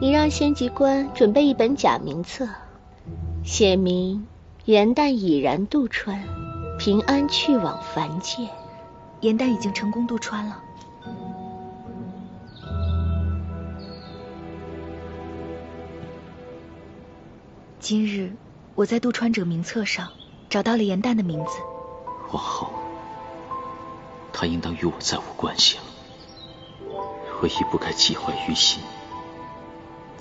你让仙籍官准备一本假名册，写明颜旦已然渡川，平安去往凡界。颜旦已经成功渡川了。今日我在渡川者名册上找到了颜旦的名字。往后，他应当与我再无关系了。我亦不该记怀于心，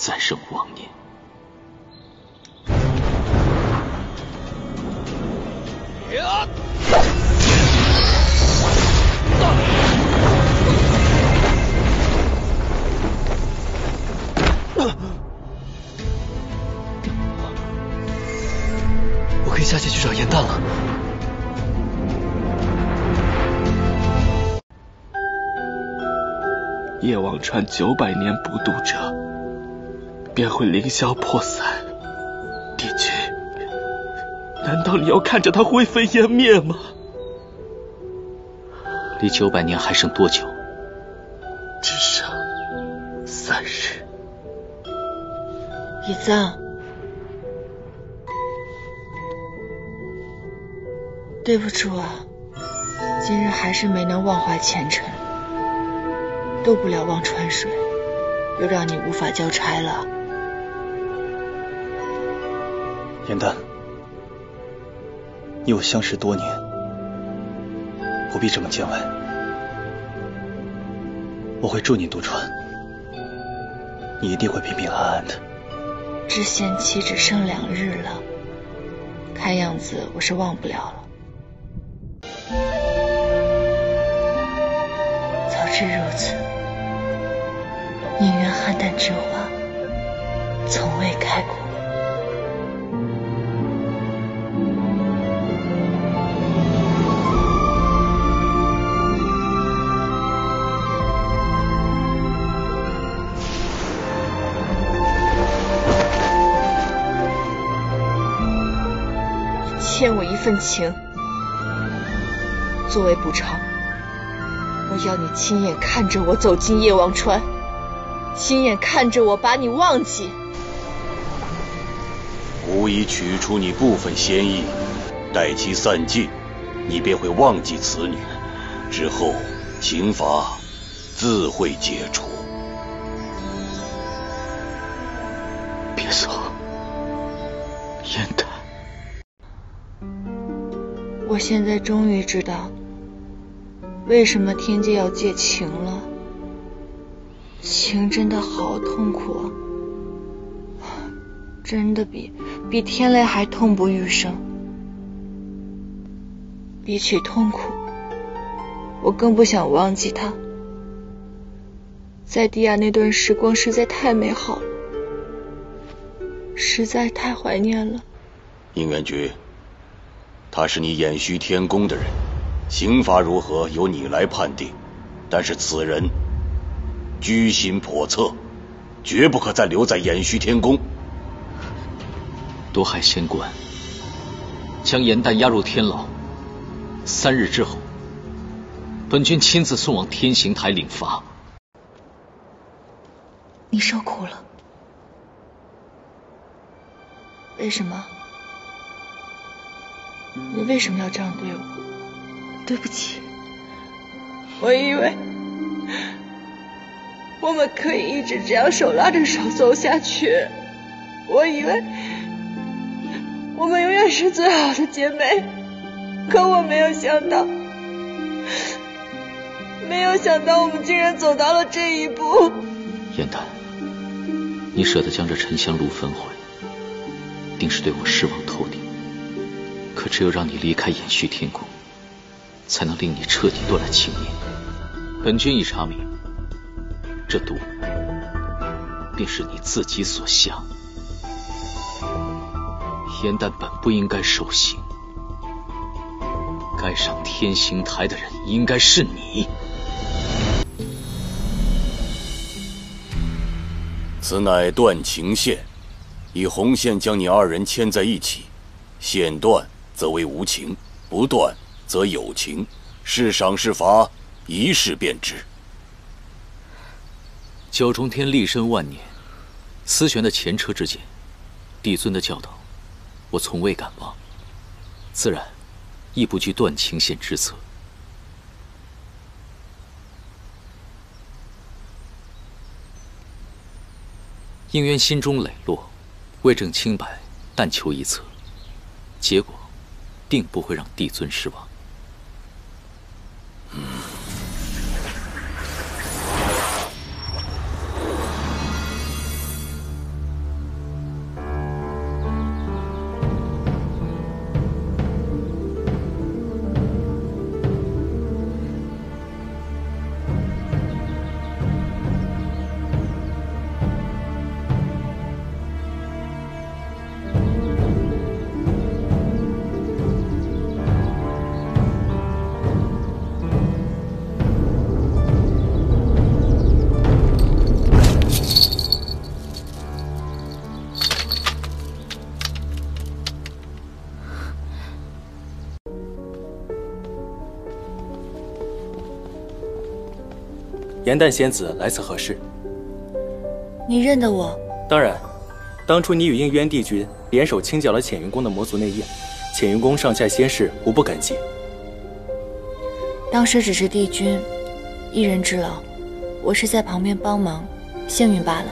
再生妄念。我可以下界去找颜淡了。夜王川九百年不渡者，便会凌霄破散。帝君，难道你要看着他灰飞烟灭吗？离九百年还剩多久？只剩三日。遗藏，对不住啊，今日还是没能忘怀前尘。渡不了忘川水，又让你无法交差了。颜淡，你我相识多年，不必这么见外。我会助你渡川，你一定会平平安安的。知限期只剩两日了，看样子我是忘不了了。早知如此。宁愿邯郸之花从未开过。欠我一份情，作为补偿，我要你亲眼看着我走进夜王川。亲眼看着我把你忘记，吾已取出你部分仙意，待其散尽，你便会忘记此女，之后刑罚自会解除。别走，燕丹。我现在终于知道，为什么天界要戒情了。情真的好痛苦！真的比比天雷还痛不欲生。比起痛苦，我更不想忘记他。在迪亚那段时光实在太美好了，实在太怀念了。应元觉，他是你偃虚天宫的人，刑罚如何由你来判定。但是此人。居心叵测，绝不可再留在偃虚天宫。毒海仙官，将颜淡押入天牢。三日之后，本君亲自送往天刑台领罚。你受苦了？为什么？你为什么要这样对我？对不起，我以为。我们可以一直这样手拉着手走下去。我以为我们永远是最好的姐妹，可我没有想到，没有想到我们竟然走到了这一步。燕丹，你舍得将这沉香炉焚毁，定是对我失望透顶。可只有让你离开偃虚天宫，才能令你彻底断了情念。本君已查明。这毒，便是你自己所下。颜丹本不应该受刑，该上天刑台的人应该是你。此乃断情线，以红线将你二人牵在一起，线断则为无情，不断则有情。是赏是罚，一试便知。九重天立身万年，思玄的前车之鉴，帝尊的教导，我从未敢忘，自然亦不惧断情线之策。应渊心中磊落，为证清白，但求一策，结果定不会让帝尊失望。颜淡仙子来此何事？你认得我？当然，当初你与应渊帝君联手清剿了浅云宫的魔族内应，浅云宫上下仙士无不感激。当时只是帝君一人之劳，我是在旁边帮忙，幸运罢了。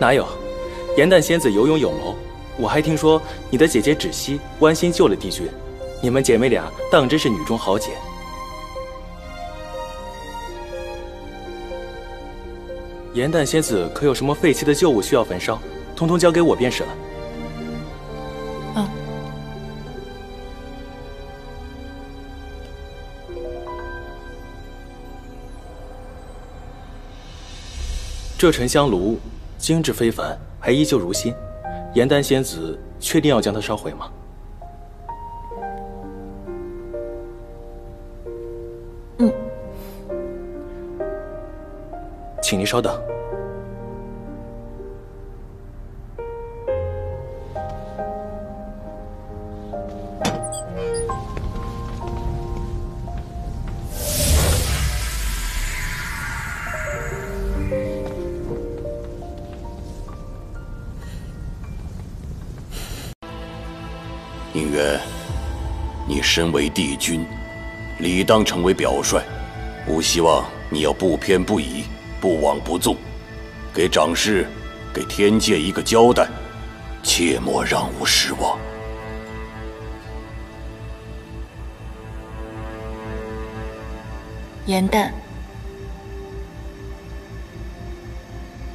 哪有？颜淡仙子有勇有谋，我还听说你的姐姐芷溪弯心救了帝君，你们姐妹俩当真是女中豪杰。颜淡仙子可有什么废弃的旧物需要焚烧？通通交给我便是了。啊。这沉香炉精致非凡，还依旧如新。颜丹仙子确定要将它烧毁吗？请您稍等。宁渊，你身为帝君，理当成为表率。吾希望你要不偏不倚。不枉不纵，给掌事、给天界一个交代，切莫让吾失望。颜淡，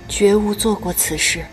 绝无做过此事。